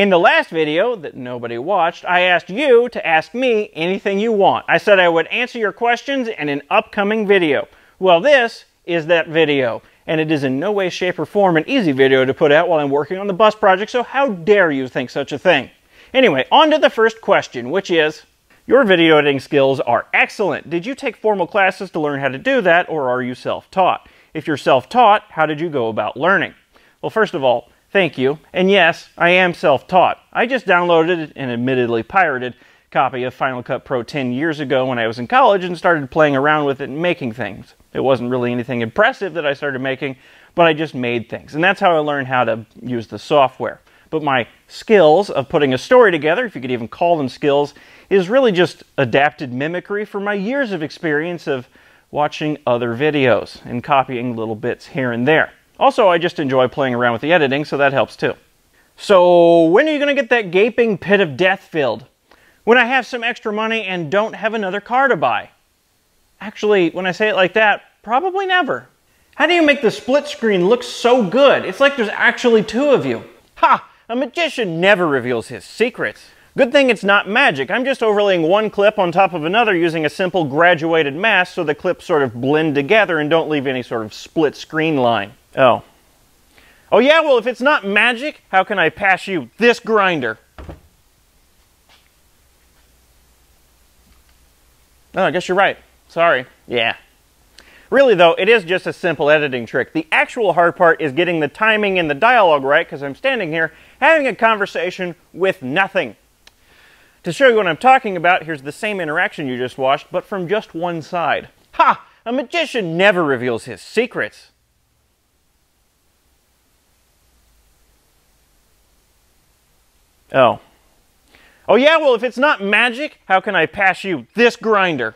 In the last video that nobody watched, I asked you to ask me anything you want. I said I would answer your questions in an upcoming video. Well, this is that video, and it is in no way, shape, or form an easy video to put out while I'm working on the bus project, so how dare you think such a thing? Anyway, on to the first question, which is, your video editing skills are excellent. Did you take formal classes to learn how to do that, or are you self-taught? If you're self-taught, how did you go about learning? Well, first of all, Thank you. And yes, I am self-taught. I just downloaded an admittedly pirated copy of Final Cut Pro 10 years ago when I was in college and started playing around with it and making things. It wasn't really anything impressive that I started making, but I just made things. And that's how I learned how to use the software. But my skills of putting a story together, if you could even call them skills, is really just adapted mimicry from my years of experience of watching other videos and copying little bits here and there. Also, I just enjoy playing around with the editing, so that helps too. So, when are you going to get that gaping pit of death filled? When I have some extra money and don't have another car to buy. Actually, when I say it like that, probably never. How do you make the split screen look so good? It's like there's actually two of you. Ha! A magician never reveals his secrets. Good thing it's not magic. I'm just overlaying one clip on top of another using a simple graduated mask so the clips sort of blend together and don't leave any sort of split screen line. Oh. Oh yeah, well if it's not magic, how can I pass you this grinder? Oh, I guess you're right. Sorry. Yeah. Really though, it is just a simple editing trick. The actual hard part is getting the timing and the dialogue right because I'm standing here having a conversation with nothing. To show you what I'm talking about, here's the same interaction you just watched, but from just one side. Ha! A magician never reveals his secrets. Oh. Oh yeah, well if it's not magic, how can I pass you this grinder?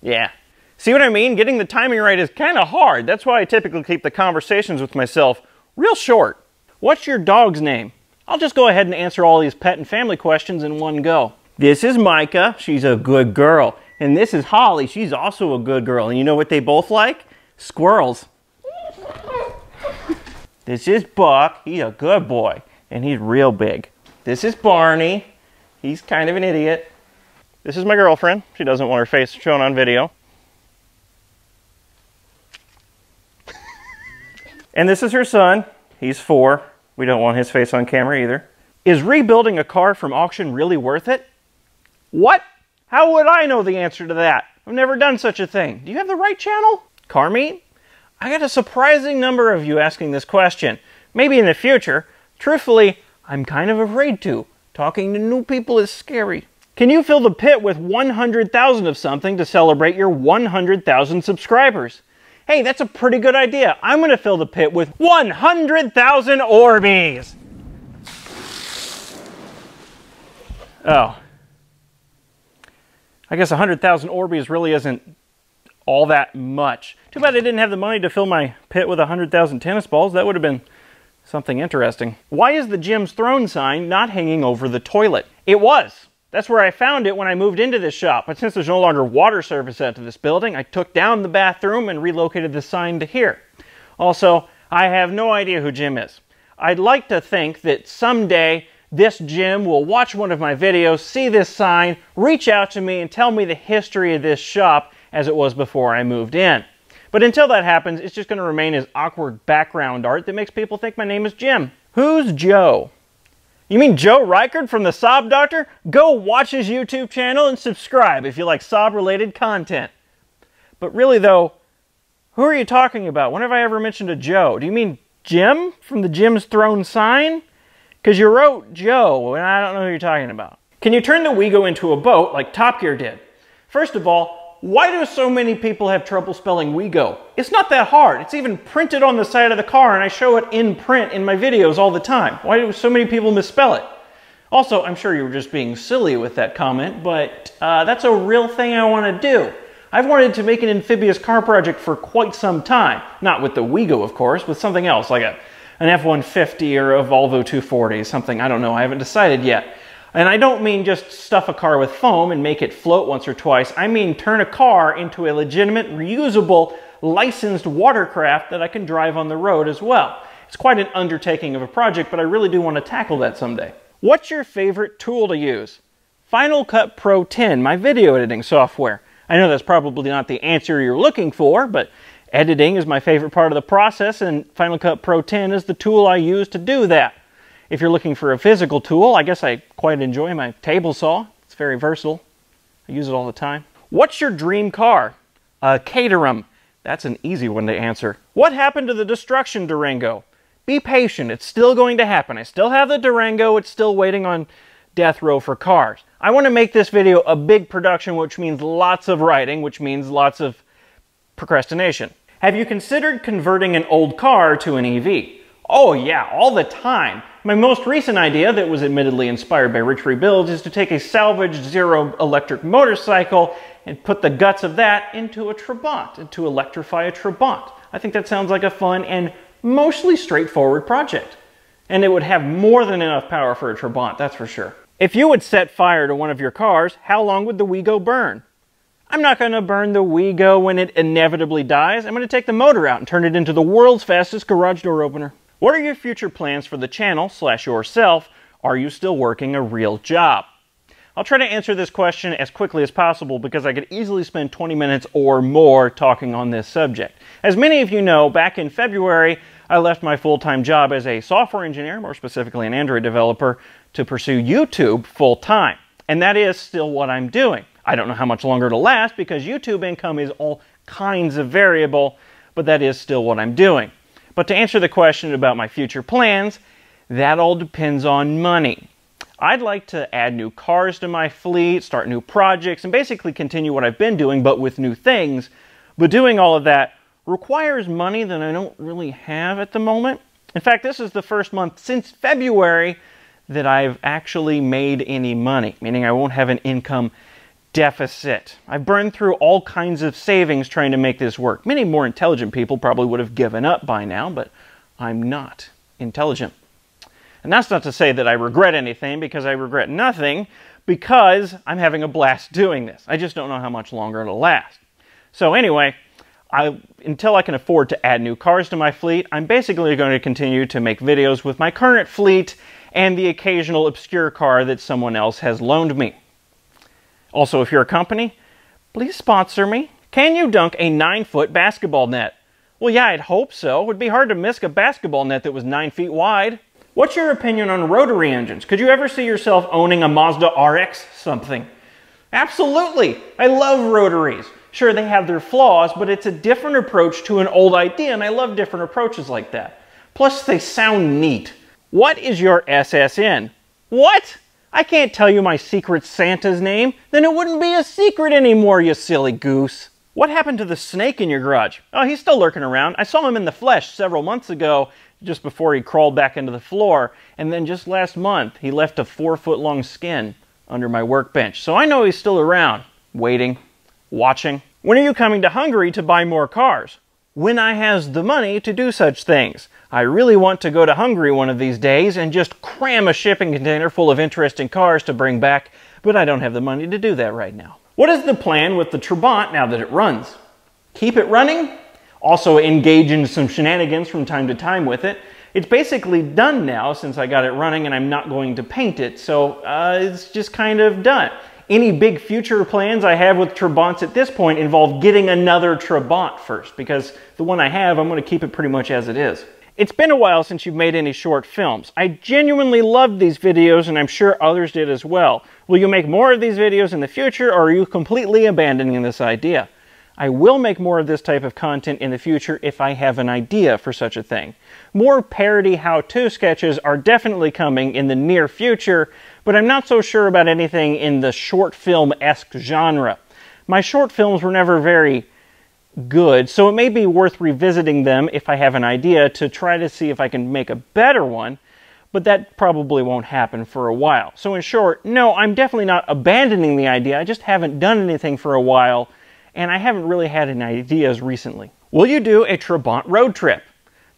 Yeah. See what I mean? Getting the timing right is kind of hard. That's why I typically keep the conversations with myself real short. What's your dog's name? I'll just go ahead and answer all these pet and family questions in one go. This is Micah. She's a good girl. And this is Holly. She's also a good girl. And you know what they both like? Squirrels. This is Buck. He's a good boy, and he's real big. This is Barney. He's kind of an idiot. This is my girlfriend. She doesn't want her face shown on video. and this is her son. He's four. We don't want his face on camera either. Is rebuilding a car from auction really worth it? What? How would I know the answer to that? I've never done such a thing. Do you have the right channel? Car meet? I got a surprising number of you asking this question. Maybe in the future. Truthfully, I'm kind of afraid to. Talking to new people is scary. Can you fill the pit with 100,000 of something to celebrate your 100,000 subscribers? Hey, that's a pretty good idea. I'm going to fill the pit with 100,000 Orbeez. Oh. I guess 100,000 Orbeez really isn't all that much. Too bad I didn't have the money to fill my pit with 100,000 tennis balls. That would have been something interesting. Why is the Jim's Throne sign not hanging over the toilet? It was. That's where I found it when I moved into this shop. But since there's no longer water service out to this building, I took down the bathroom and relocated the sign to here. Also, I have no idea who Jim is. I'd like to think that someday this Jim will watch one of my videos, see this sign, reach out to me and tell me the history of this shop as it was before I moved in. But until that happens, it's just going to remain as awkward background art that makes people think my name is Jim. Who's Joe? You mean Joe Reichard from the Saab Doctor? Go watch his YouTube channel and subscribe if you like Saab-related content. But really though, who are you talking about? When have I ever mentioned a Joe? Do you mean Jim from the Jim's Throne sign? Because you wrote Joe, and I don't know who you're talking about. Can you turn the WeGo into a boat like Top Gear did? First of all, why do so many people have trouble spelling WeGo? It's not that hard. It's even printed on the side of the car and I show it in print in my videos all the time. Why do so many people misspell it? Also, I'm sure you were just being silly with that comment, but uh, that's a real thing I want to do. I've wanted to make an amphibious car project for quite some time. Not with the WeGo, of course, with something else, like a, an F-150 or a Volvo 240, something, I don't know, I haven't decided yet. And I don't mean just stuff a car with foam and make it float once or twice. I mean turn a car into a legitimate, reusable, licensed watercraft that I can drive on the road as well. It's quite an undertaking of a project, but I really do want to tackle that someday. What's your favorite tool to use? Final Cut Pro 10, my video editing software. I know that's probably not the answer you're looking for, but editing is my favorite part of the process, and Final Cut Pro 10 is the tool I use to do that. If you're looking for a physical tool, I guess I quite enjoy my table saw. It's very versatile. I use it all the time. What's your dream car? A Caterham. That's an easy one to answer. What happened to the Destruction Durango? Be patient. It's still going to happen. I still have the Durango. It's still waiting on death row for cars. I want to make this video a big production, which means lots of writing, which means lots of procrastination. Have you considered converting an old car to an EV? Oh yeah, all the time. My most recent idea that was admittedly inspired by Rich Rebuilds is to take a salvaged Zero electric motorcycle and put the guts of that into a Trabant, and to electrify a Trabant. I think that sounds like a fun and mostly straightforward project. And it would have more than enough power for a Trabant, that's for sure. If you would set fire to one of your cars, how long would the WeGo burn? I'm not going to burn the WeGo when it inevitably dies. I'm going to take the motor out and turn it into the world's fastest garage door opener. What are your future plans for the channel slash yourself? Are you still working a real job? I'll try to answer this question as quickly as possible because I could easily spend 20 minutes or more talking on this subject. As many of you know, back in February, I left my full-time job as a software engineer, more specifically an Android developer, to pursue YouTube full-time. And that is still what I'm doing. I don't know how much longer it'll last because YouTube income is all kinds of variable, but that is still what I'm doing. But to answer the question about my future plans, that all depends on money. I'd like to add new cars to my fleet, start new projects, and basically continue what I've been doing, but with new things. But doing all of that requires money that I don't really have at the moment. In fact, this is the first month since February that I've actually made any money, meaning I won't have an income deficit. I've burned through all kinds of savings trying to make this work. Many more intelligent people probably would have given up by now, but I'm not intelligent. And that's not to say that I regret anything, because I regret nothing, because I'm having a blast doing this. I just don't know how much longer it'll last. So anyway, I, until I can afford to add new cars to my fleet, I'm basically going to continue to make videos with my current fleet and the occasional obscure car that someone else has loaned me. Also, if you're a company, please sponsor me. Can you dunk a nine foot basketball net? Well, yeah, I'd hope so. It would be hard to miss a basketball net that was nine feet wide. What's your opinion on rotary engines? Could you ever see yourself owning a Mazda RX something? Absolutely. I love rotaries. Sure, they have their flaws, but it's a different approach to an old idea, and I love different approaches like that. Plus, they sound neat. What is your SSN? What? I can't tell you my secret Santa's name. Then it wouldn't be a secret anymore, you silly goose. What happened to the snake in your garage? Oh, he's still lurking around. I saw him in the flesh several months ago, just before he crawled back into the floor. And then just last month, he left a four foot long skin under my workbench. So I know he's still around, waiting, watching. When are you coming to Hungary to buy more cars? When I has the money to do such things. I really want to go to Hungary one of these days and just cram a shipping container full of interesting cars to bring back, but I don't have the money to do that right now. What is the plan with the Trabant now that it runs? Keep it running? Also engage in some shenanigans from time to time with it. It's basically done now since I got it running and I'm not going to paint it, so uh, it's just kind of done. Any big future plans I have with Trabants at this point involve getting another Trabant first, because the one I have, I'm going to keep it pretty much as it is. It's been a while since you've made any short films. I genuinely loved these videos and I'm sure others did as well. Will you make more of these videos in the future or are you completely abandoning this idea? I will make more of this type of content in the future if I have an idea for such a thing. More parody how-to sketches are definitely coming in the near future, but I'm not so sure about anything in the short film-esque genre. My short films were never very good, so it may be worth revisiting them if I have an idea to try to see if I can make a better one, but that probably won't happen for a while. So in short, no, I'm definitely not abandoning the idea, I just haven't done anything for a while, and I haven't really had any ideas recently. Will you do a Trabant road trip?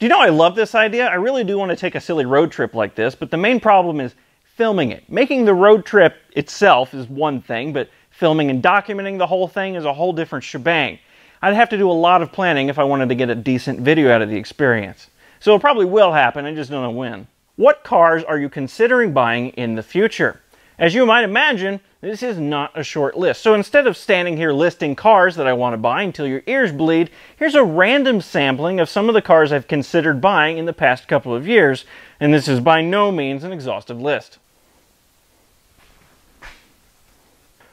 Do you know I love this idea? I really do want to take a silly road trip like this, but the main problem is filming it. Making the road trip itself is one thing, but filming and documenting the whole thing is a whole different shebang. I'd have to do a lot of planning if I wanted to get a decent video out of the experience. So it probably will happen, I just don't know when. What cars are you considering buying in the future? As you might imagine, this is not a short list. So instead of standing here listing cars that I want to buy until your ears bleed, here's a random sampling of some of the cars I've considered buying in the past couple of years, and this is by no means an exhaustive list.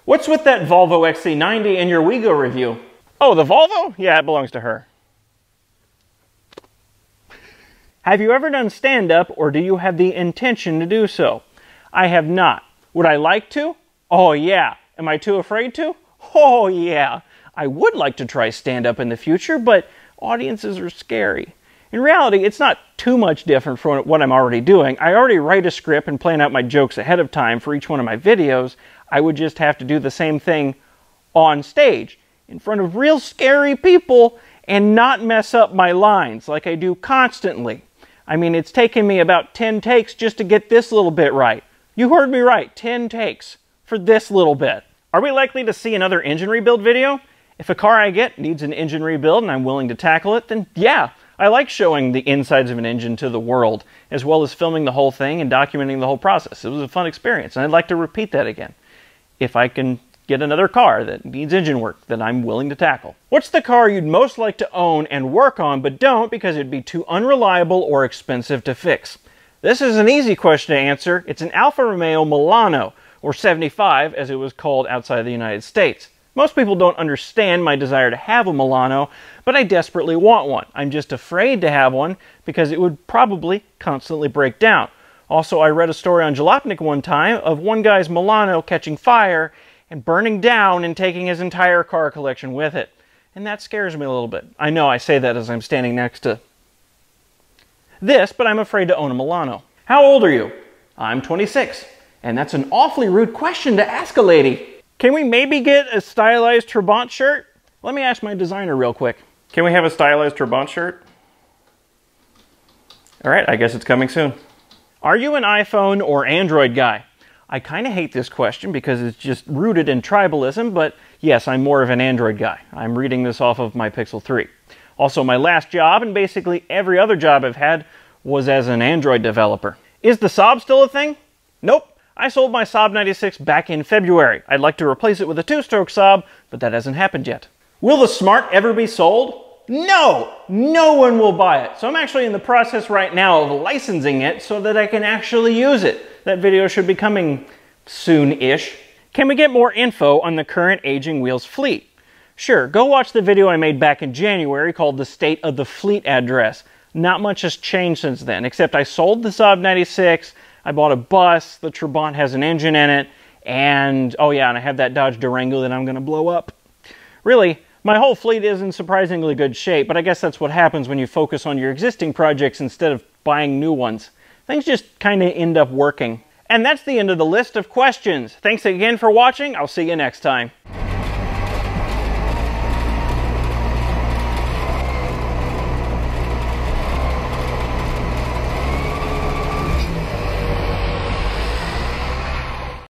What's with that Volvo XC90 in your WeGo review? Oh, the Volvo? Yeah, it belongs to her. Have you ever done stand-up or do you have the intention to do so? I have not. Would I like to? Oh yeah. Am I too afraid to? Oh yeah. I would like to try stand-up in the future, but audiences are scary. In reality, it's not too much different from what I'm already doing. I already write a script and plan out my jokes ahead of time for each one of my videos. I would just have to do the same thing on stage in front of real scary people and not mess up my lines like I do constantly. I mean, it's taken me about 10 takes just to get this little bit right. You heard me right, 10 takes for this little bit. Are we likely to see another engine rebuild video? If a car I get needs an engine rebuild and I'm willing to tackle it, then yeah, I like showing the insides of an engine to the world, as well as filming the whole thing and documenting the whole process. It was a fun experience, and I'd like to repeat that again. If I can get another car that needs engine work that I'm willing to tackle. What's the car you'd most like to own and work on but don't because it'd be too unreliable or expensive to fix? This is an easy question to answer. It's an Alfa Romeo Milano, or 75 as it was called outside of the United States. Most people don't understand my desire to have a Milano, but I desperately want one. I'm just afraid to have one because it would probably constantly break down. Also, I read a story on Jalopnik one time of one guy's Milano catching fire and burning down and taking his entire car collection with it. And that scares me a little bit. I know I say that as I'm standing next to this, but I'm afraid to own a Milano. How old are you? I'm 26. And that's an awfully rude question to ask a lady. Can we maybe get a stylized Trabant shirt? Let me ask my designer real quick. Can we have a stylized Trabant shirt? All right, I guess it's coming soon. Are you an iPhone or Android guy? I kind of hate this question because it's just rooted in tribalism, but yes, I'm more of an Android guy. I'm reading this off of my Pixel 3. Also, my last job, and basically every other job I've had, was as an Android developer. Is the Saab still a thing? Nope. I sold my Saab 96 back in February. I'd like to replace it with a two-stroke Saab, but that hasn't happened yet. Will the Smart ever be sold? No, no one will buy it. So I'm actually in the process right now of licensing it so that I can actually use it. That video should be coming soon-ish. Can we get more info on the current aging wheels fleet? Sure, go watch the video I made back in January called The State of the Fleet Address. Not much has changed since then, except I sold the Saab 96, I bought a bus, the Trabant has an engine in it, and oh yeah, and I have that Dodge Durango that I'm going to blow up. Really, my whole fleet is in surprisingly good shape, but I guess that's what happens when you focus on your existing projects instead of buying new ones. Things just kind of end up working. And that's the end of the list of questions. Thanks again for watching. I'll see you next time.